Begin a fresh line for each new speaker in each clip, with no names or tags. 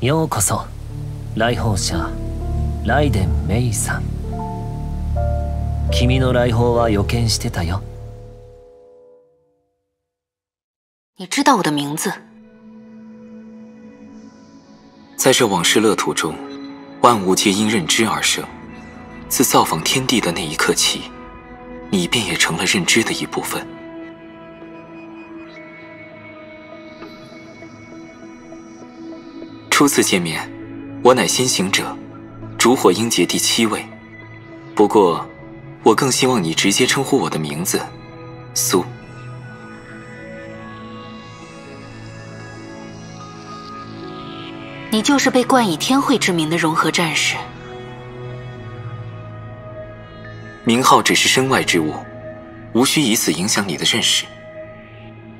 ようこそ来訪者ライデン・メイさん君の来訪は予見してたよ
你知道我的名字？
在这往事乐土中，万物皆因认知而生。自造访天地的那一刻起，你便也成了认知的一部分。 初次见面，我乃先行者，烛火英杰第七位。不过，我更希望你直接称呼我的名字，苏。
你就是被冠以天会之名的融合战士。
名号只是身外之物，无需以此影响你的认识。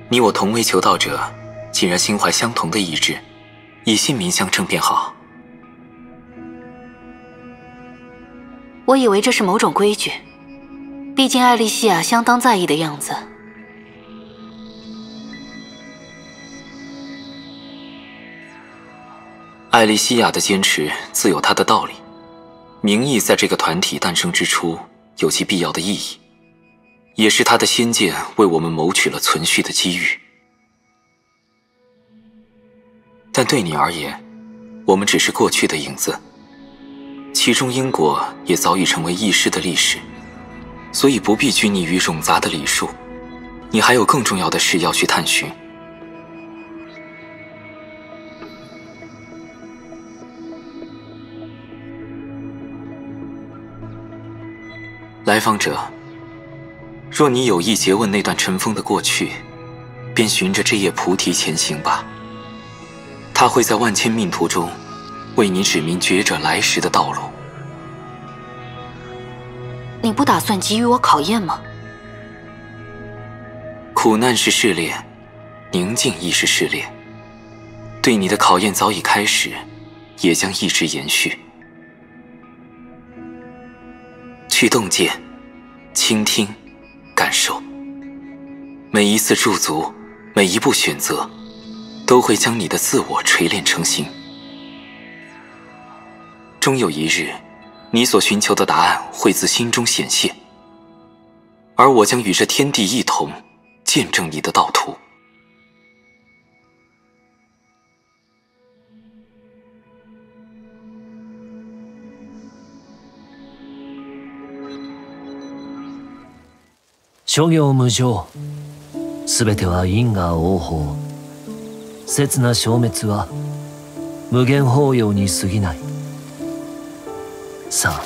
你我同为求道者，竟然心怀相同的意志，以姓名相称便好。
我以为这是某种规矩，毕竟艾丽西亚相当在意的样子。
艾丽西亚的坚持自有她的道理，名义在这个团体诞生之初有其必要的意义，也是她的先见为我们谋取了存续的机遇。但对你而言，我们只是过去的影子，其中因果也早已成为易逝的历史，所以不必拘泥于冗杂的礼数，你还有更重要的事要去探寻。来访者，若你有意诘问那段尘封的过去，便循着这叶菩提前行吧。他会在万千命途中，为你指明觉者来时的道路。
你不打算给予我考验吗？
苦难是试炼，宁静亦是试炼。对你的考验早已开始，也将一直延续。去洞见，倾听，感受。每一次驻足，每一步选择，都会将你的自我锤炼成型。终有一日，你所寻求的答案会自心中显现，而我将与这天地一同，见证你的道途。
諸行無常全ては因果応報刹那消滅は無限法要に過ぎないさあ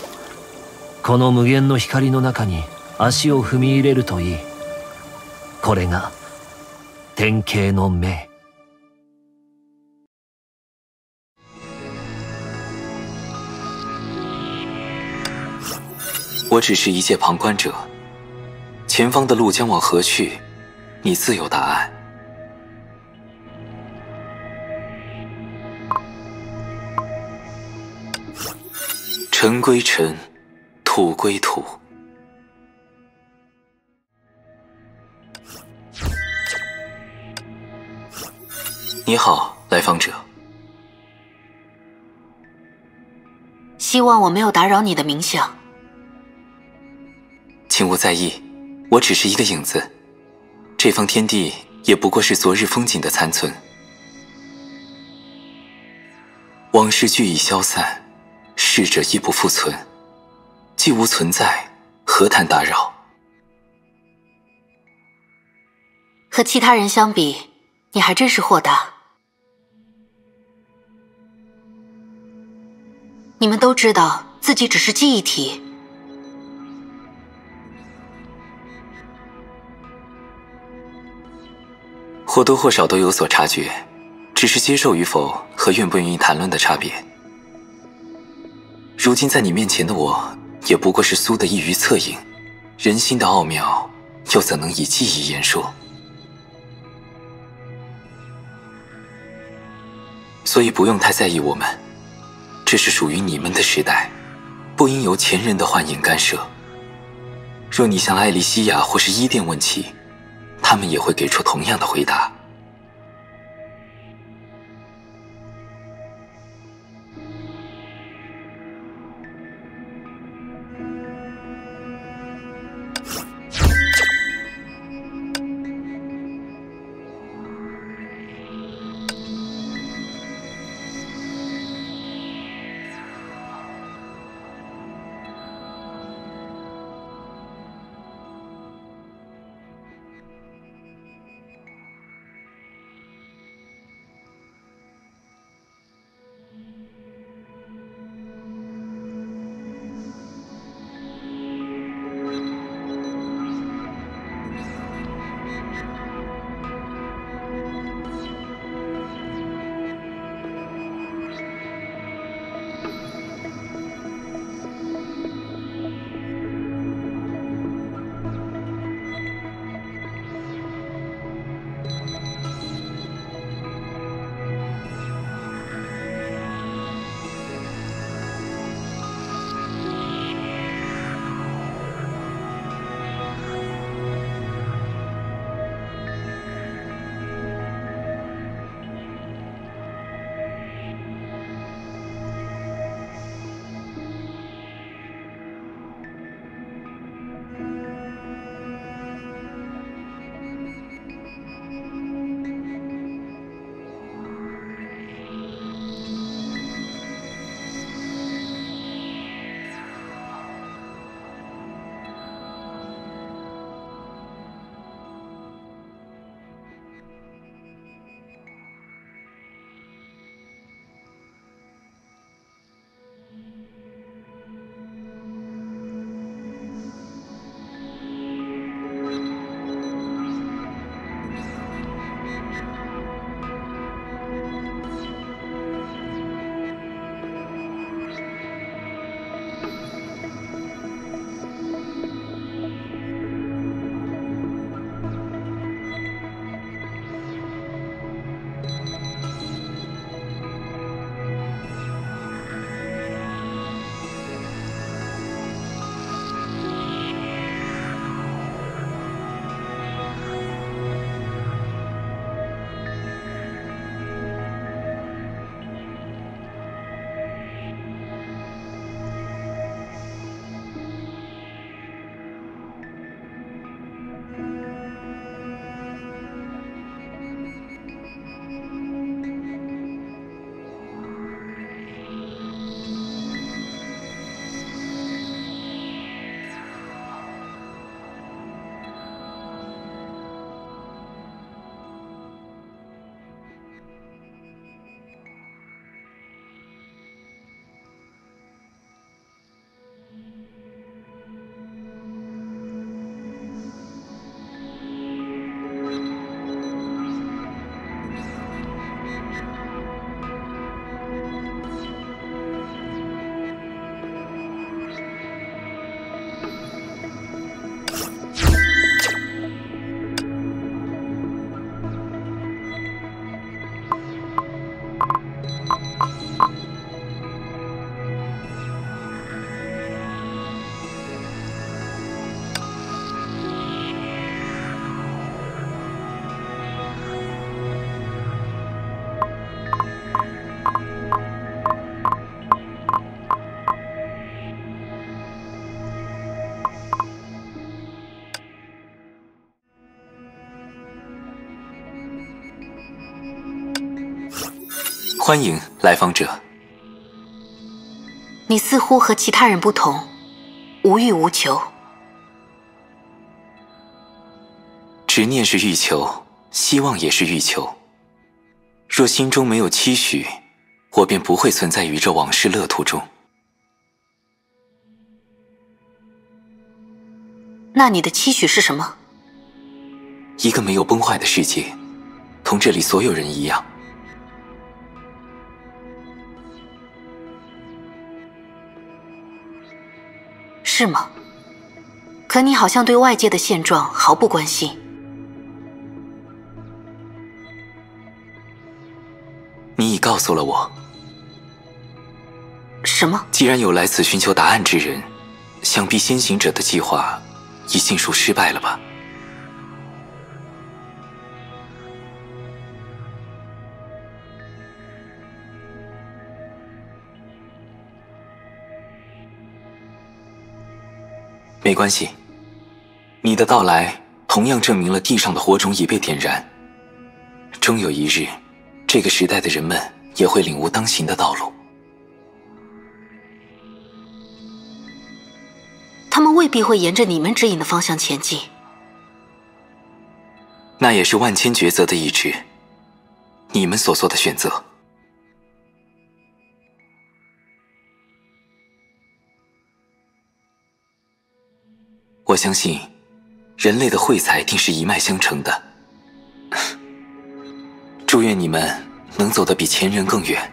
この無限の光の中に足を踏み入れるといいこれが典型の命
我只是一介旁观者。前方的路将往何去？你自有答案。尘归尘，土归土。你好，来访者。
希望我没有打扰你的冥想。
请勿在意。我只是一个影子，这方天地也不过是昨日风景的残存。往事俱已消散，逝者亦不复存，既无存在，何谈打扰？
和其他人相比，你还真是豁达。你们都知道自己只是记忆体。
或多或少都有所察觉，只是接受与否和愿不愿意谈论的差别。如今在你面前的我，也不过是苏的一隅侧影，人心的奥妙，又怎能以记忆言说？所以不用太在意我们，这是属于你们的时代，不应由前人的幻影干涉。若你向艾莉西亚或是伊甸问起，他们也会给出同样的回答。欢迎来访者。
你似乎和其他人不同，无欲无求。
执念是欲求，希望也是欲求。若心中没有期许，我便不会存在于这往事乐土中。
那你的期许是什么？
一个没有崩坏的世界，同这里所有人一样。
是吗？可你好像对外界的现状毫不关心。
你已告诉了我。
什么？
既然有来此寻求答案之人，想必先行者的计划已尽数失败了吧？没关系，你的到来同样证明了地上的火种已被点燃。终有一日，这个时代的人们也会领悟当行的道路。
他们未必会沿着你们指引的方向前进。
那也是万千抉择的一支，你们所做的选择。相信，人类的慧才定是一脉相承的。祝愿你们能走得比前人更远。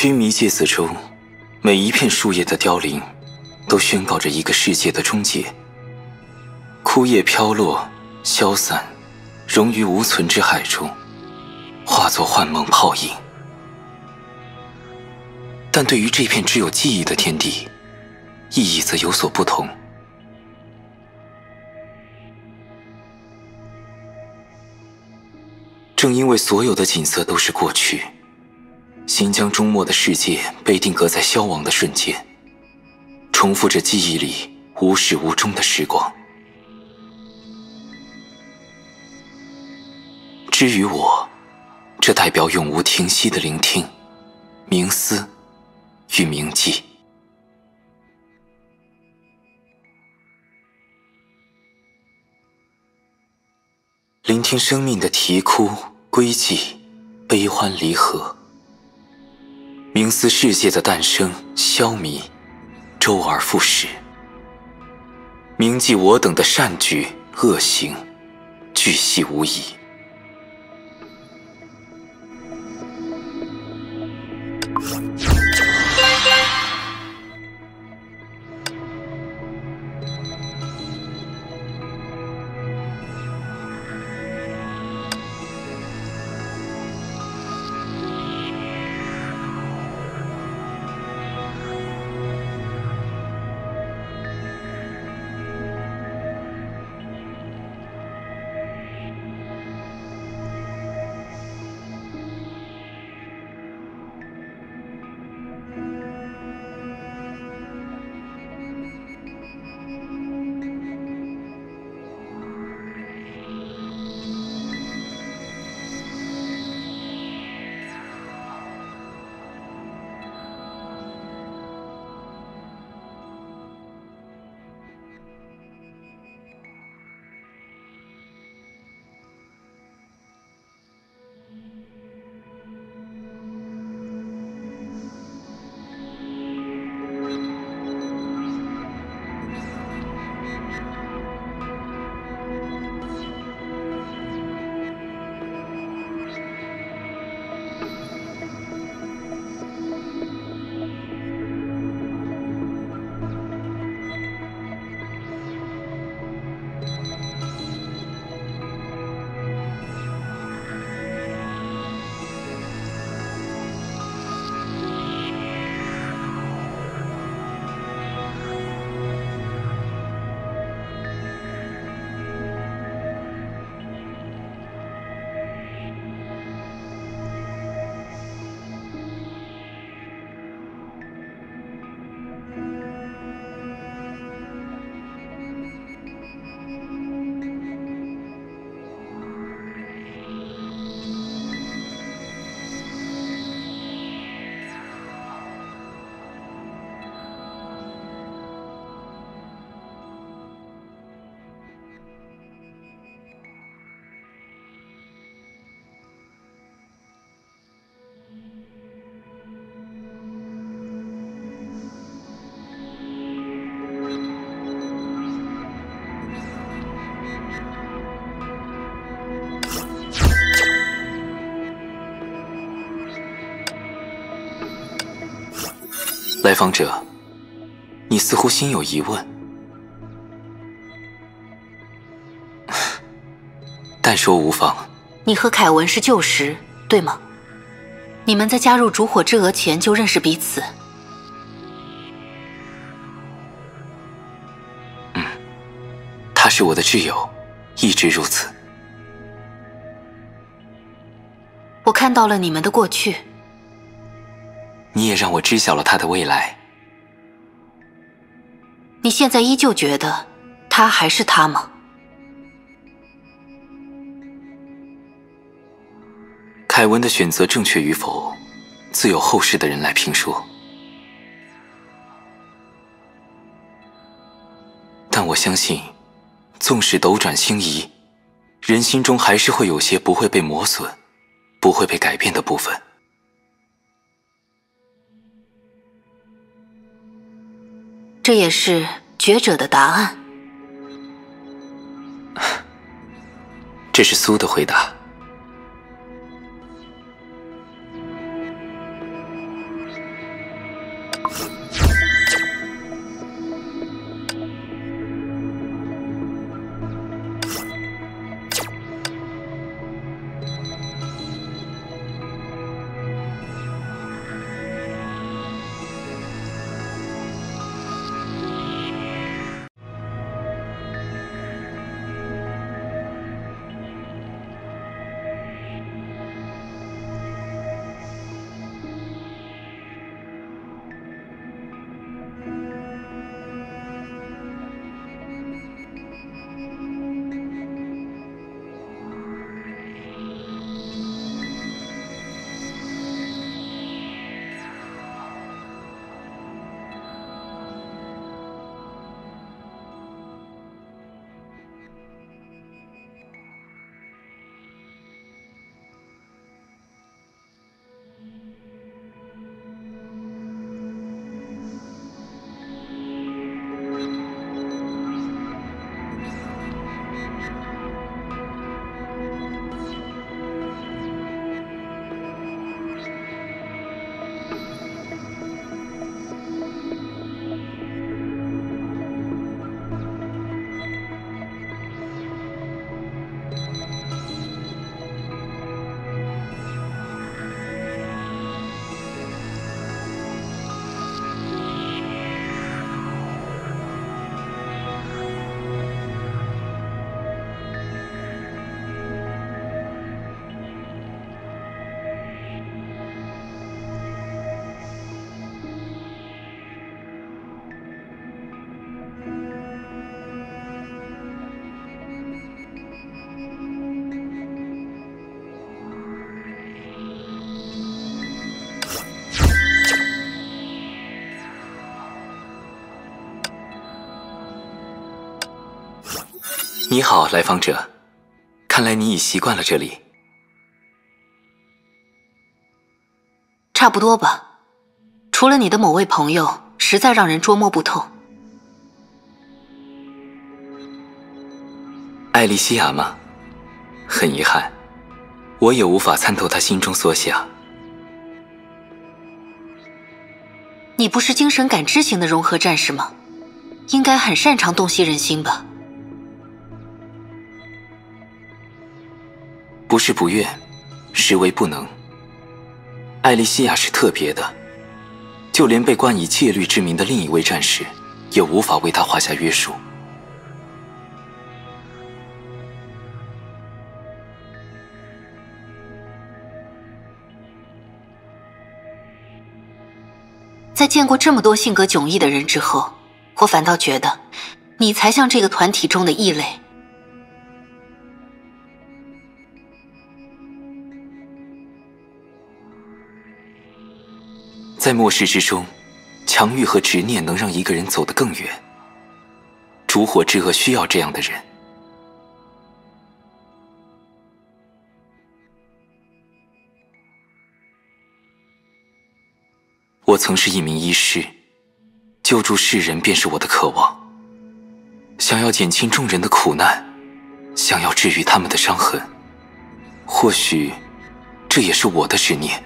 须弥芥子中，每一片树叶的凋零，都宣告着一个世界的终结。枯叶飘落，消散，融于无存之海中，化作幻梦泡影。但对于这片只有记忆的天地，意义则有所不同。正因为所有的景色都是过去，新疆终末的世界被定格在消亡的瞬间，重复着记忆里无始无终的时光。至于我，这代表永无停息的聆听、冥思与铭记。聆听生命的啼哭、归寂、悲欢离合；冥思世界的诞生、消弭、周而复始；铭记我等的善举、恶行，巨细无遗。来访者，你似乎心有疑问。但说无妨。
你和凯文是旧识，对吗？你们在加入烛火之蛾前就认识彼此。
嗯，他是我的挚友，一直如此。
我看到了你们的过去。
让我知晓了他的未来。
你现在依旧觉得他还是他吗？
凯文的选择正确与否，自有后世的人来评说。但我相信，纵使斗转星移，人心中还是会有些不会被磨损、不会被改变的部分。
这也是觉者的答案。
这是苏的回答。你好，来访者。看来你已习惯了这里。
差不多吧，除了你的某位朋友，实在让人捉摸不透。
艾莉西亚吗？很遗憾，我也无法参透她心中所想。
你不是精神感知型的融合战士吗？应该很擅长洞悉人心吧？
不是不愿，实为不能。艾莉西亚是特别的，就连被冠以戒律之名的另一位战士，也无法为他画下约束。
在见过这么多性格迥异的人之后，我反倒觉得，你才像这个团体中的异类。
在末世之中，强欲和执念能让一个人走得更远。烛火之恶需要这样的人。我曾是一名医师，救助世人便是我的渴望。想要减轻众人的苦难，想要治愈他们的伤痕，或许这也是我的执念。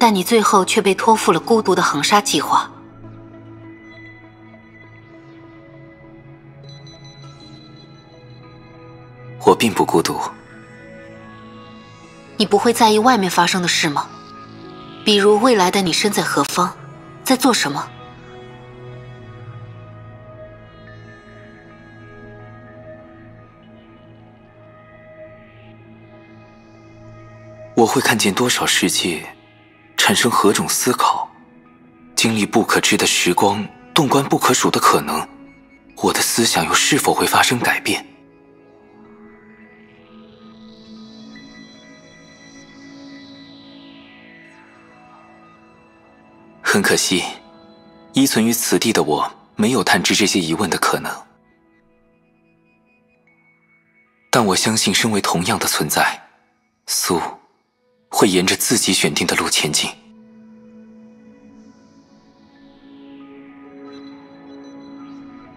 但你最后却被托付了孤独的横杀计划。
我并不孤独。
你不会在意外面发生的事吗？比如未来的你身在何方，在做什么？
我会看见多少世界？产生何种思考，经历不可知的时光，洞观不可数的可能，我的思想又是否会发生改变？很可惜，依存于此地的我没有探知这些疑问的可能，但我相信，身为同样的存在，苏会沿着自己选定的路前进。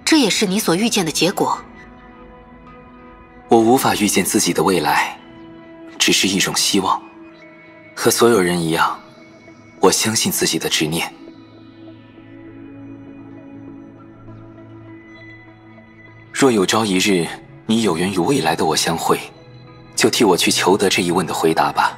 这也是你所预见的结果。
我无法预见自己的未来，只是一种希望。和所有人一样，我相信自己的执念。若有朝一日你有缘与未来的我相会，就替我去求得这一问的回答吧。